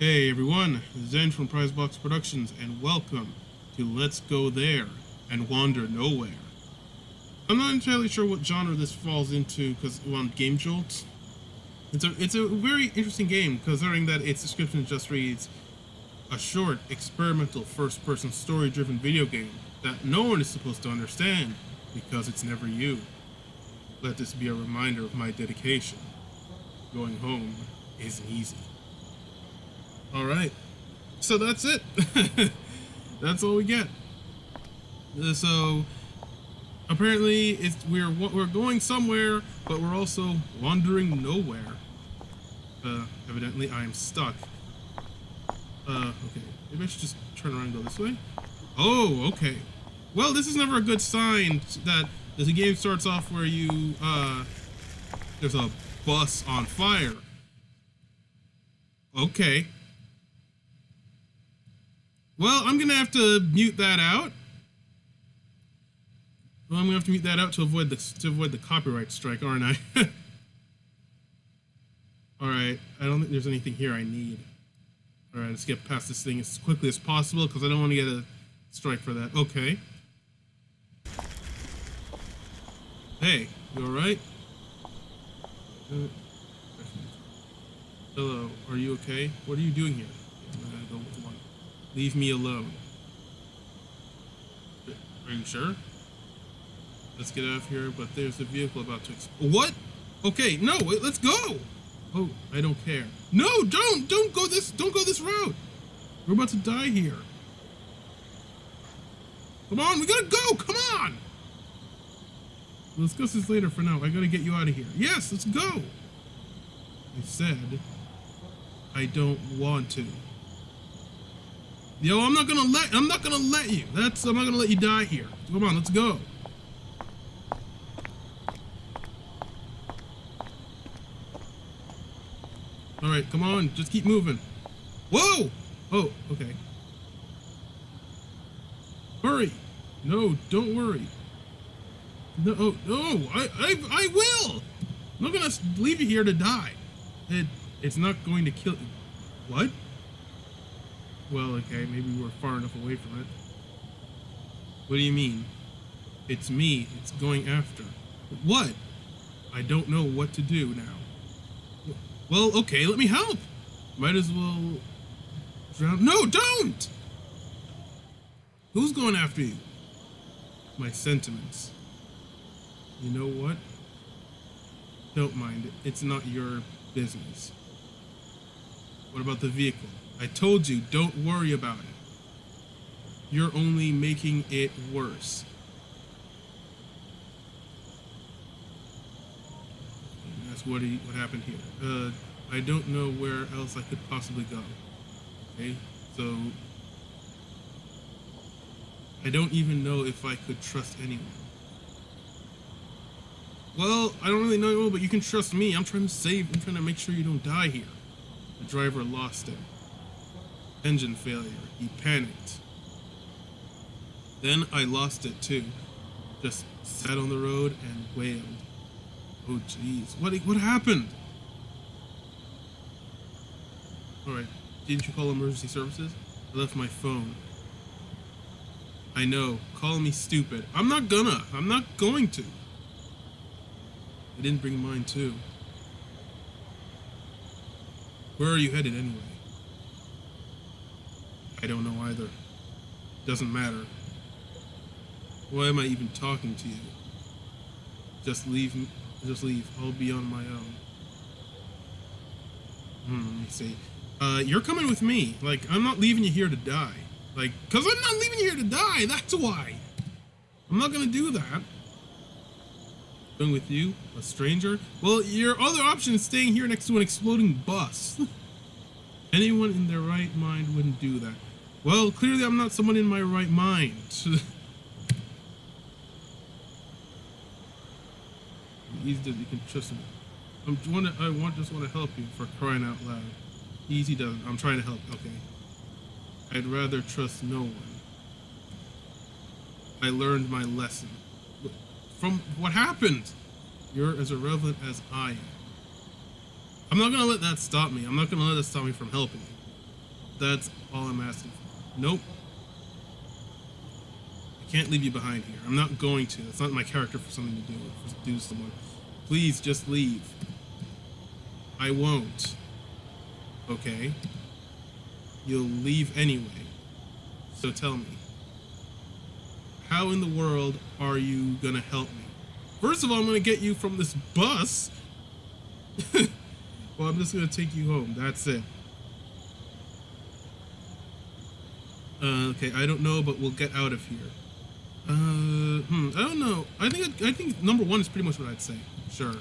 Hey everyone, Zen from Prizebox Productions, and welcome to Let's Go There and Wander Nowhere. I'm not entirely sure what genre this falls into because on Game Jolt, it's a it's a very interesting game considering that its description just reads a short experimental first-person story-driven video game that no one is supposed to understand because it's never you. Let this be a reminder of my dedication. Going home isn't easy. All right, so that's it. that's all we get. Uh, So apparently, it's we're we're going somewhere, but we're also wandering nowhere. Uh, evidently, I am stuck. Uh, okay, maybe I should just turn around and go this way. Oh, okay. Well, this is never a good sign that the game starts off where you uh, there's a bus on fire. Okay. Well, I'm gonna have to mute that out. Well, I'm gonna have to mute that out to avoid the to avoid the copyright strike, aren't I? All right. I don't think there's anything here I need. All right, let's get past this thing as quickly as possible because I don't want to get a strike for that. Okay. Hey, you all right? Hello, are you okay? What are you doing here? I'm gonna go with one. Leave me alone. Are you sure? Let's get out of here, but there's a vehicle about to explode. What? Okay, no, wait, let's go! Oh, I don't care. No, don't! Don't go this, don't go this route! We're about to die here. Come on, we gotta go, come on! We'll discuss this later for now. I gotta get you out of here. Yes, let's go! I said, I don't want to. Yo, I'm not gonna let I'm not gonna let you. That's I'm not gonna let you die here. Come on, let's go. Alright, come on, just keep moving. Whoa! Oh, okay. Hurry! No, don't worry. No, oh, no, I, I, I will! I'm not gonna leave you here to die. It, it's not going to kill. What? Well, okay, maybe we're far enough away from it. What do you mean? It's me. It's going after. What? I don't know what to do now. Well, okay, let me help. Might as well drown. No, don't! Who's going after you? My sentiments. You know what? Don't mind it. It's not your business. What about the vehicle? I told you, don't worry about it. You're only making it worse. That's what he, what happened here. Uh, I don't know where else I could possibly go. Okay, so I don't even know if I could trust anyone. Well, I don't really know, but you can trust me. I'm trying to save. I'm trying to make sure you don't die here. The driver lost it. Engine failure. He panicked. Then I lost it too. Just sat on the road and wailed. Oh jeez. What what happened? Alright. Didn't you call emergency services? I left my phone. I know. Call me stupid. I'm not gonna. I'm not going to. I didn't bring mine too. Where are you headed anyway? I don't know either. Doesn't matter. Why am I even talking to you? Just leave. me- Just leave. I'll be on my own. Hmm, let me see. Uh, you're coming with me. Like, I'm not leaving you here to die. Like, cause I'm not leaving you here to die. That's why. I'm not gonna do that. Going with you, a stranger. Well, your other option is staying here next to an exploding bus. Anyone in their right mind wouldn't do that. Well, clearly I'm not someone in my right mind. Easy that you can trust me. I'm want to, I want just want to help you for crying out loud. Easy does. I'm trying to help. Okay. I'd rather trust no one. I learned my lesson. From what happened? You're as irrelevant as I am. I'm not gonna let that stop me. I'm not gonna let that stop me from helping you. That's all I'm asking for. Nope. I can't leave you behind here. I'm not going to. That's not my character for something to do. For do someone. Please just leave. I won't. Okay. You'll leave anyway. So tell me. How in the world are you gonna help me? First of all, I'm gonna get you from this bus. well, I'm just gonna take you home. That's it. Uh, okay, I don't know, but we'll get out of here. Uh, hmm, I don't know. I think I think number one is pretty much what I'd say. Sure.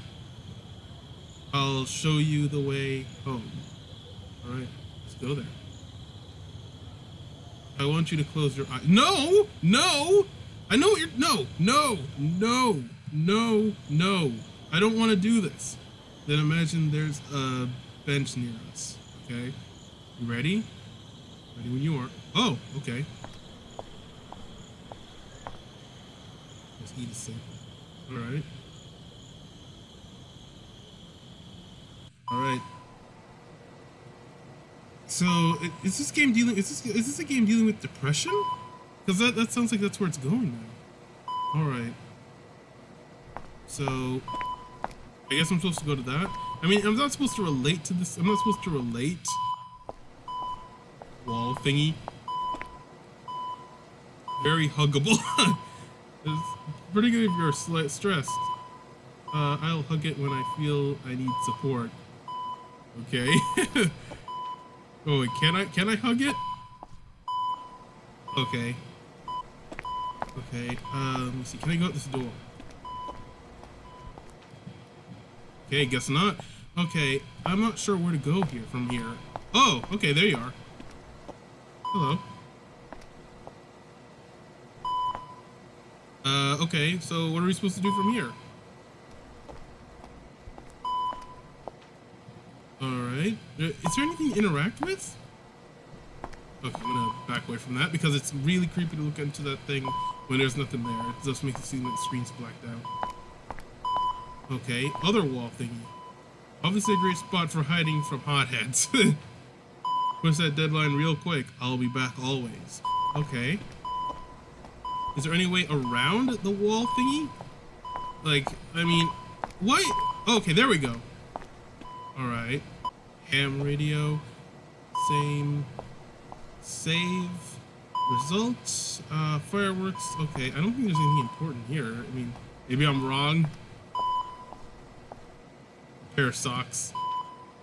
I'll show you the way home. All right, let's go there. I want you to close your eyes. No, no. I know you're. No, no, no, no, no. I don't want to do this. Then imagine there's a bench near us. Okay. You ready? Ready when you are. Oh, okay. Let's eat a sample. All right. All right. So, is this game dealing? Is this is this a game dealing with depression? Because that that sounds like that's where it's going now. All right. So, I guess I'm supposed to go to that. I mean, I'm not supposed to relate to this. I'm not supposed to relate. Wall thingy. Very huggable. it's pretty good if you're stressed. Uh, I'll hug it when I feel I need support. Okay. oh, wait, can I can I hug it? Okay. Okay. Um, let me see. Can I go out this door? Okay, guess not. Okay, I'm not sure where to go here from here. Oh, okay, there you are. Hello. Uh, okay, so what are we supposed to do from here? Alright. Uh, is there anything to interact with? Okay, I'm gonna back away from that because it's really creepy to look into that thing when there's nothing there. It just makes it seem like the screen's blacked out. Okay, other wall thingy. Obviously a great spot for hiding from hotheads. Push that deadline real quick. I'll be back always. Okay. Is there any way around the wall thingy? Like, I mean, what? Okay, there we go. Alright. Ham radio. Same. Save. Results. Uh, fireworks. Okay, I don't think there's anything important here. I mean, maybe I'm wrong pair of socks.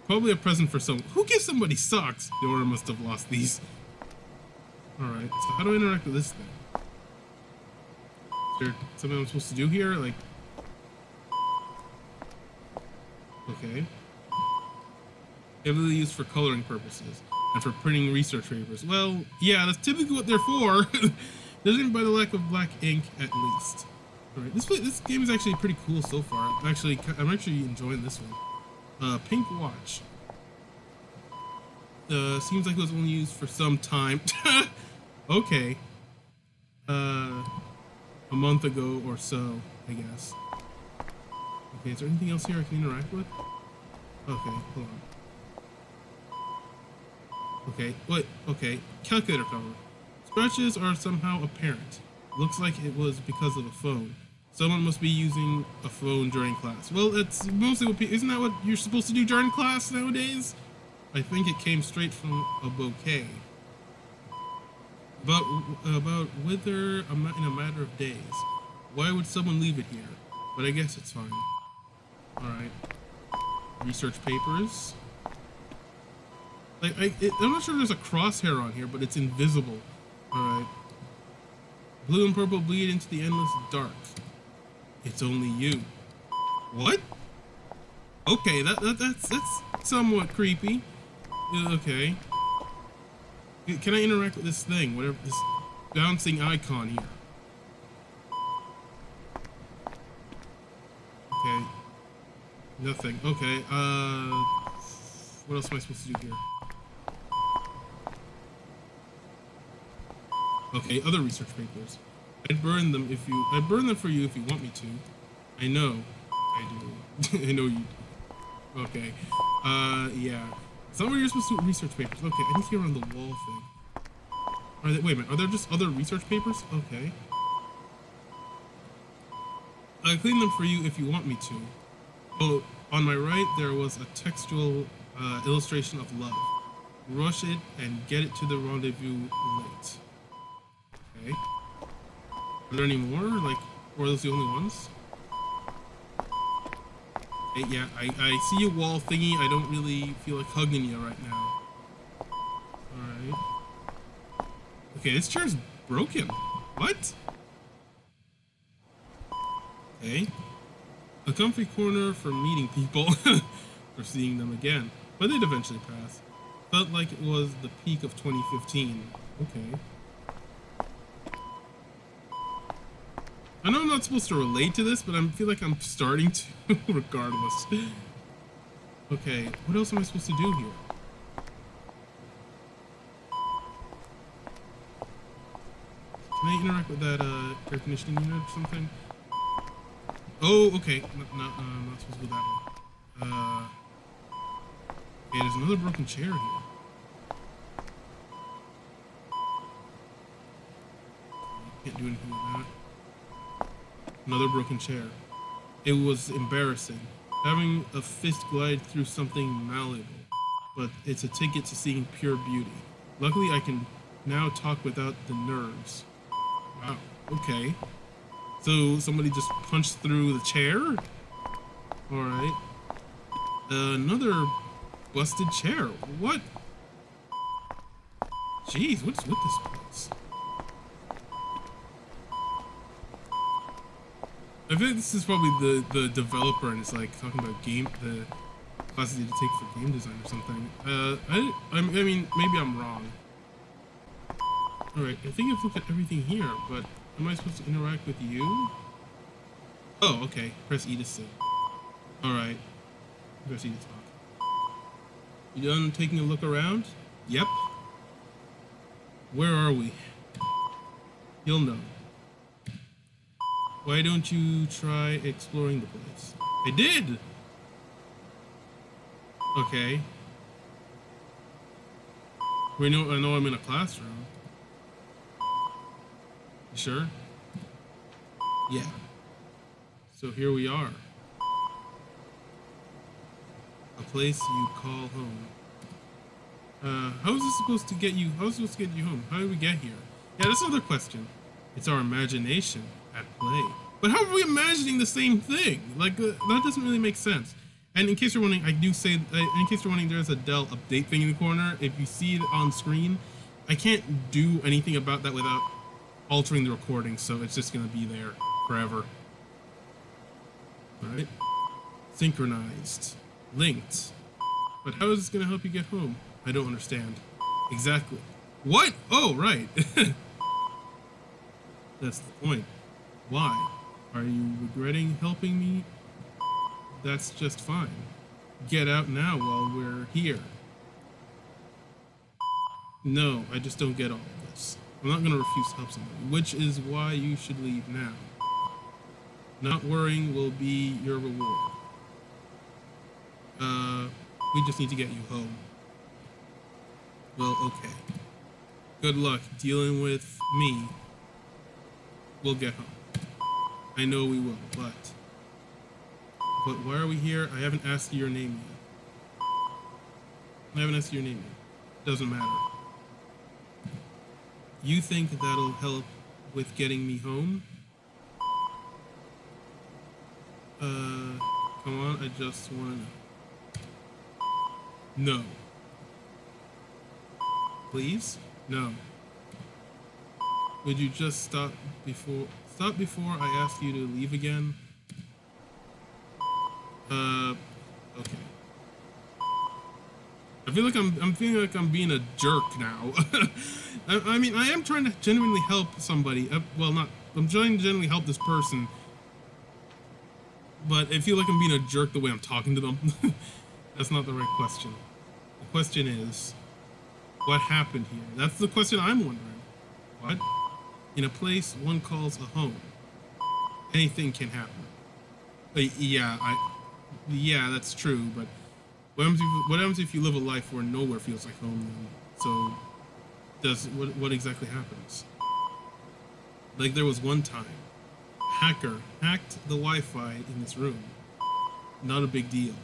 Probably a present for someone. Who gives somebody socks? The owner must have lost these. Alright, so how do I interact with this thing? There something I'm supposed to do here? Like... Okay. Heavily used for coloring purposes and for printing research papers. Well, yeah, that's typically what they're for. Judging by the lack of black ink, at least. Alright, this this game is actually pretty cool so far. I'm actually I'm actually enjoying this one. Uh, pink watch. Uh, seems like it was only used for some time. okay. Uh, a month ago or so, I guess. Okay, is there anything else here I can interact with? Okay, hold on. Okay, wait, okay. Calculator cover. Scratches are somehow apparent. Looks like it was because of a phone. Someone must be using a phone during class. Well, it's mostly what isn't that what you're supposed to do during class nowadays? I think it came straight from a bouquet. Uh, about about whether in a matter of days. Why would someone leave it here? But I guess it's fine. All right. Research papers. Like I, it, I'm not sure there's a crosshair on here, but it's invisible. All right. Blue and purple bleed into the endless dark. It's only you. What? Okay, that, that that's that's somewhat creepy. Uh, okay. Can I interact with this thing? Whatever this bouncing icon here. Okay. Nothing. Okay. Uh. What else am I supposed to do here? Okay, other research papers. I'd burn them if you. I'd burn them for you if you want me to. I know. I do. I know you. Do. Okay. Uh, yeah. Is that where you're supposed to research papers? Okay, I to get around the wall thing. Are they, wait a minute, are there just other research papers? Okay. I'll clean them for you if you want me to. Oh, on my right, there was a textual uh, illustration of love. Rush it and get it to the rendezvous late. Okay. Are there any more? Like, or are those the only ones? Yeah, I, I see a wall thingy. I don't really feel like hugging you right now. Alright. Okay, this chair's broken. What? Okay. A comfy corner for meeting people, for seeing them again. But they'd eventually pass. Felt like it was the peak of 2015. Okay. I know I'm not supposed to relate to this, but I feel like I'm starting to, regardless. Okay, what else am I supposed to do here? Can I interact with that uh, air conditioning unit or something? Oh, okay. No, no, no, I'm not supposed to go that way. Uh, okay, there's another broken chair here. Can't do anything with that. Another broken chair. It was embarrassing. Having a fist glide through something malleable, but it's a ticket to seeing pure beauty. Luckily, I can now talk without the nerves. Wow, okay. So somebody just punched through the chair? Alright. Uh, another busted chair. What? Jeez, what's with this place? I feel like this is probably the, the developer and it's like talking about game the classes you take for game design or something. Uh, I, I mean, maybe I'm wrong. Alright, I think I've looked at everything here, but am I supposed to interact with you? Oh, okay. Press E to sit. Alright. Press E to talk. You done taking a look around? Yep. Where are we? You'll know. Why don't you try exploring the place? I did! Okay. We know I know I'm in a classroom. You sure? Yeah. So here we are. A place you call home. Uh, how is this supposed to get you? How is this supposed to get you home? How did we get here? Yeah, that's another question. It's our imagination at play. But how are we imagining the same thing? Like, uh, that doesn't really make sense. And in case you're wondering, I do say, in case you're wondering, there's a Dell update thing in the corner. If you see it on screen, I can't do anything about that without altering the recording, so it's just gonna be there forever. Alright. Synchronized. Linked. But how is this gonna help you get home? I don't understand. Exactly. What? Oh, right. That's the point. Why? Are you regretting helping me? That's just fine. Get out now while we're here. No, I just don't get all of this. I'm not gonna refuse to help somebody, which is why you should leave now. Not worrying will be your reward. Uh, we just need to get you home. Well, okay. Good luck dealing with me. We'll get home. I know we will, but... But why are we here? I haven't asked you your name yet. I haven't asked you your name yet. Doesn't matter. You think that'll help with getting me home? Uh, come on, I just wanna know. No. Please? No. Would you just stop before stop before I ask you to leave again? Uh, okay. I feel like I'm I'm feeling like I'm being a jerk now. I, I, mean, I am trying to genuinely help somebody. Uh, well, not I'm trying to genuinely help this person, but I feel like I'm being a jerk the way I'm talking to them. That's not the right question. The question is, what happened here? That's the question I'm wondering. What? In a place one calls a home, anything can happen. But yeah, I, yeah, that's true. But What happens, if, what happens if you live a life where nowhere feels like home? Then? So, does what what exactly happens? Like there was one time, hacker hacked the Wi-Fi in this room. Not a big deal.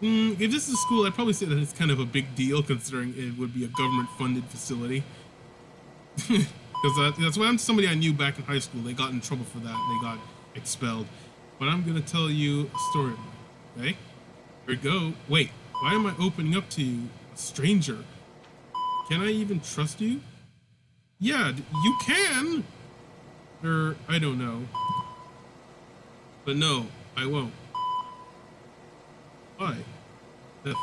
Mm, if this is a school, I'd probably say that it's kind of a big deal considering it would be a government-funded facility. Because that, that's why I'm somebody I knew back in high school. They got in trouble for that. They got expelled. But I'm gonna tell you a story. Okay? Here we go. Wait, why am I opening up to you, a stranger? Can I even trust you? Yeah, you can. Or I don't know. But no, I won't. Why? Nothing.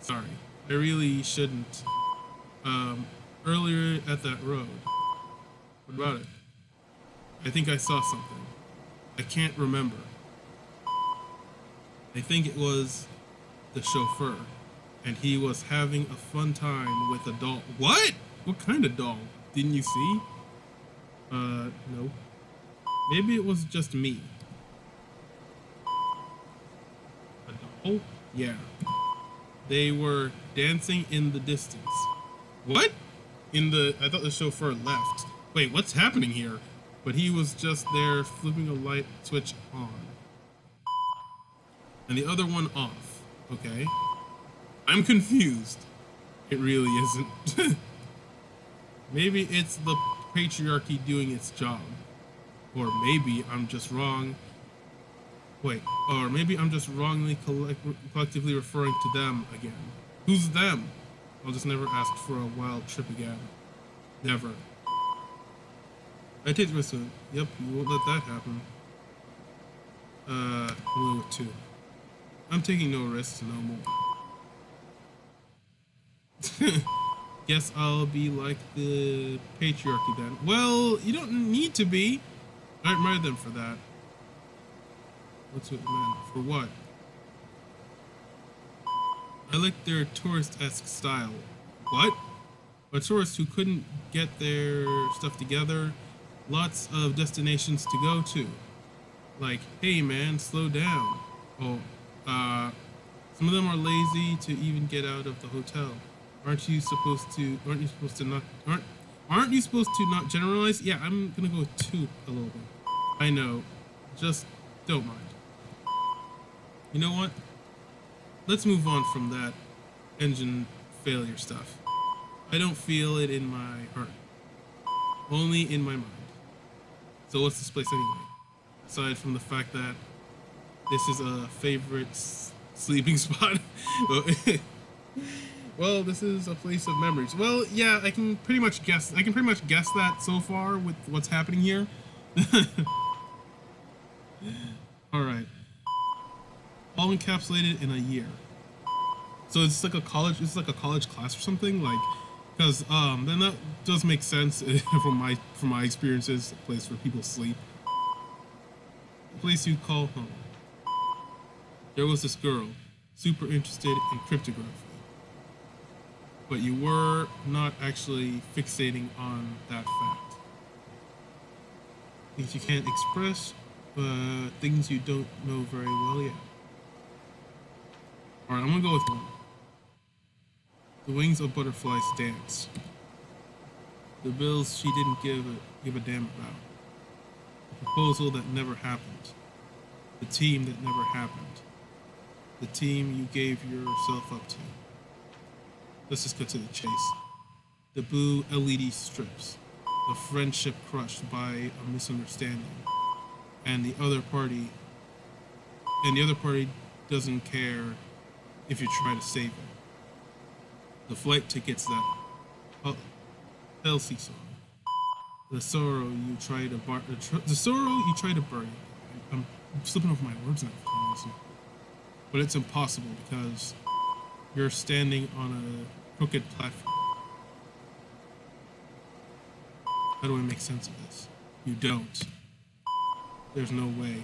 Sorry. I really shouldn't. Um, earlier at that road. What about it? I think I saw something. I can't remember. I think it was the chauffeur, and he was having a fun time with a doll. What? What kind of doll? Didn't you see? Uh, no. Maybe it was just me. A doll? Yeah. They were dancing in the distance. What? In the. I thought the chauffeur left. Wait, what's happening here? But he was just there flipping a light switch on. And the other one off. Okay. I'm confused. It really isn't. maybe it's the patriarchy doing its job. Or maybe I'm just wrong. Wait, or maybe I'm just wrongly collect collectively referring to them again. Who's them? I'll just never ask for a wild trip again. Never. I take risk of Yep, you won't let that happen. Uh, with two. I'm taking no risks no more. Guess I'll be like the patriarchy then. Well, you don't need to be. I admire them for that. What's with men? For what? I like their tourist-esque style. What? A tourist who couldn't get their stuff together. Lots of destinations to go to. Like, hey man, slow down. Oh, uh, some of them are lazy to even get out of the hotel. Aren't you supposed to? Aren't you supposed to not? Aren't Aren't you supposed to not generalize? Yeah, I'm gonna go two a little bit. I know, just don't mind. You know what? Let's move on from that engine failure stuff. I don't feel it in my heart, only in my mind. So what's this place anyway? Aside from the fact that this is a favorite sleeping spot. well, this is a place of memories. Well, yeah, I can pretty much guess. I can pretty much guess that so far with what's happening here. All right. All encapsulated in a year. So it's like a college. It's like a college class or something. Like, because um, then that does make sense from my from my experiences. A place where people sleep. A place you call home. There was this girl, super interested in cryptography. But you were not actually fixating on that fact. Things you can't express, but things you don't know very well yet. Alright, I'm gonna go with one. The wings of butterflies dance. The bills she didn't give a, give a damn about. The proposal that never happened. The team that never happened the team you gave yourself up to. Let's just cut to the chase. The Boo LED strips, the friendship crushed by a misunderstanding, and the other party, and the other party doesn't care if you try to save it. The flight tickets that Elsie saw. The sorrow you try to bar, the, the sorrow you try to bury. I'm slipping off my words now but it's impossible because you're standing on a crooked platform. How do I make sense of this? You don't. There's no way.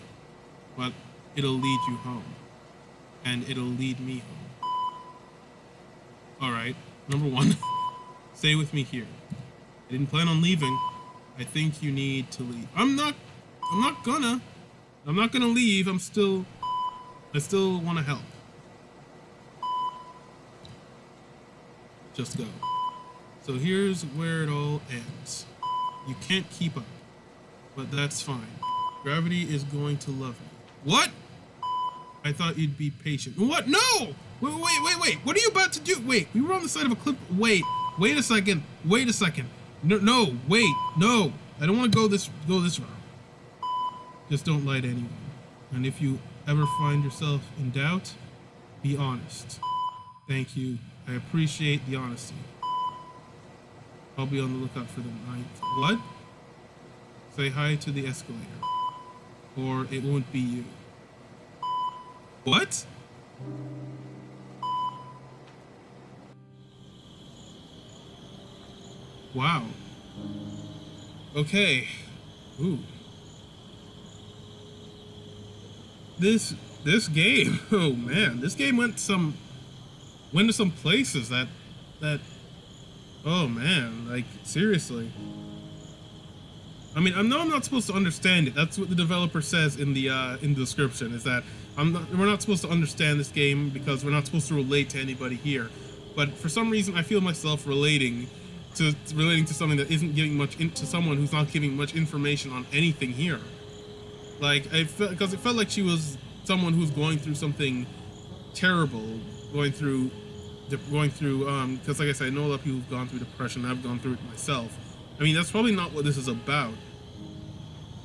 But it'll lead you home. And it'll lead me home. Alright, number one, stay with me here. I didn't plan on leaving. I think you need to leave. I'm not, I'm not gonna. I'm not gonna leave. I'm still I still want to help. just go. So here's where it all ends. You can't keep up, but that's fine. Gravity is going to love you. What? I thought you'd be patient. What? No! Wait, wait, wait, wait. What are you about to do? Wait, we were on the side of a cliff. Wait, wait a second. Wait a second. No, no, wait, no. I don't want to go this go this route. Just don't lie to anyone. And if you ever find yourself in doubt, be honest. Thank you. I appreciate the honesty. I'll be on the lookout for the night. What? Say hi to the escalator. Or it won't be you. What? Wow. Okay. Ooh. This this game. Oh man, this game went some went to some places that that oh man, like seriously. I mean, I know I'm not supposed to understand it. That's what the developer says in the uh, in the description. Is that not, we're not supposed to understand this game because we're not supposed to relate to anybody here. But for some reason, I feel myself relating to relating to something that isn't giving much into someone who's not giving much information on anything here. Like I felt because it felt like she was someone who's going through something terrible, going through going through um because like I said, I know a lot of people who've gone through depression. I've gone through it myself. I mean, that's probably not what this is about.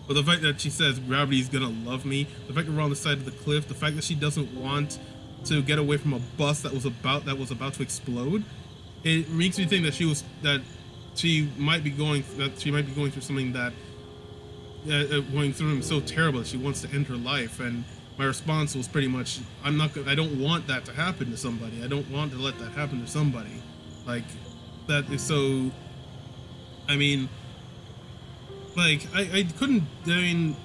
But the fact that she says gravity's gonna love me, the fact that we're on the side of the cliff, the fact that she doesn't want to get away from a bus that was about that was about to explode, it makes me think that she was that she might be going that she might be going through something that uh, uh going through so terrible that she wants to end her life. And my response was pretty much i'm not gonna, i don't want that to happen to somebody. I don't want to let that happen to somebody. Like that is so i mean like i i couldn't i mean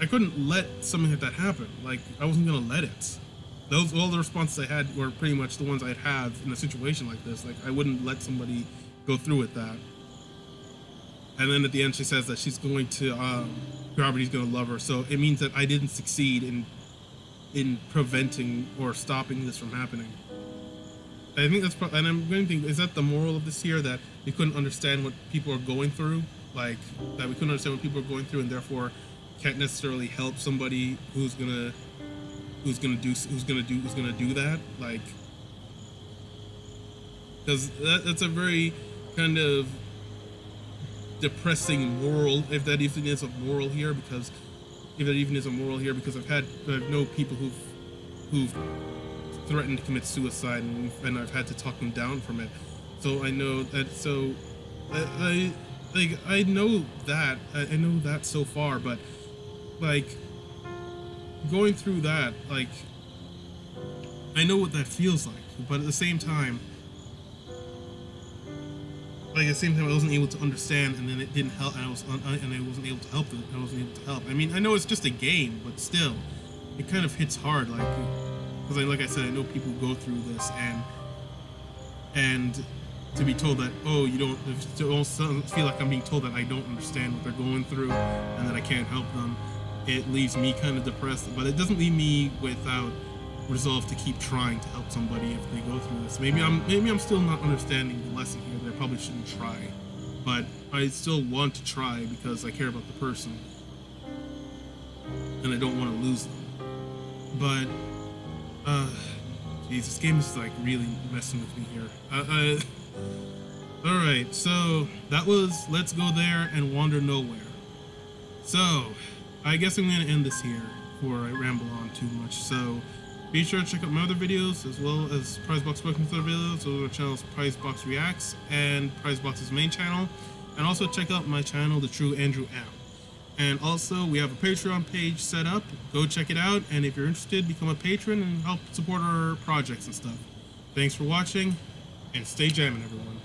i couldn't let something like that happen like i wasn't gonna let it those all the responses I had were pretty much the ones I'd have in a situation like this. Like I wouldn't let somebody go through with that. And then at the end, she says that she's going to um, gravity's going to love her. So it means that I didn't succeed in in preventing or stopping this from happening. I think that's probably, and I'm going to think, is that the moral of this here that you couldn't understand what people are going through, like that we couldn't understand what people are going through, and therefore can't necessarily help somebody who's gonna who's gonna do who's gonna do who's gonna do that like because that, that's a very kind of depressing moral if that even is a moral here because if that even is a moral here because I've had I've know people who've who've threatened to commit suicide and, and I've had to talk them down from it. So I know that so I, I like I know that I, know that so far but like going through that, like, I know what that feels like, but at the same time, like at the same time, I wasn't able to understand, and then it didn't help, and I was, and I wasn't able to help. It. I wasn't able to help. I mean, I know it's just a game, but still, it kind of hits hard, like, because like I said, I know people go through this, and and to be told that, oh, you don't, to feel like I'm being told that I don't understand what they're going through, and that I can't help them it leaves me kind of depressed, but it doesn't leave me without resolve to keep trying to help somebody if they go through this. Maybe I'm maybe I'm still not understanding the lesson here. That I probably shouldn't try, but I still want to try because I care about the person and I don't want to lose them. But uh, geez, this game is like really messing with me here. Uh, uh, all right, so that was Let's Go There and Wander Nowhere. So, I guess I'm going to end this here before I ramble on too much. So be sure to check out my other videos as well as PrizeBox Spoken other videos. Those are channels PrizeBox Reacts and PrizeBox's main channel. And also check out my channel, The True Andrew M. And also, we have a Patreon page set up. Go check it out. And if you're interested, become a patron and help support our projects and stuff. Thanks for watching, and stay jamming, everyone.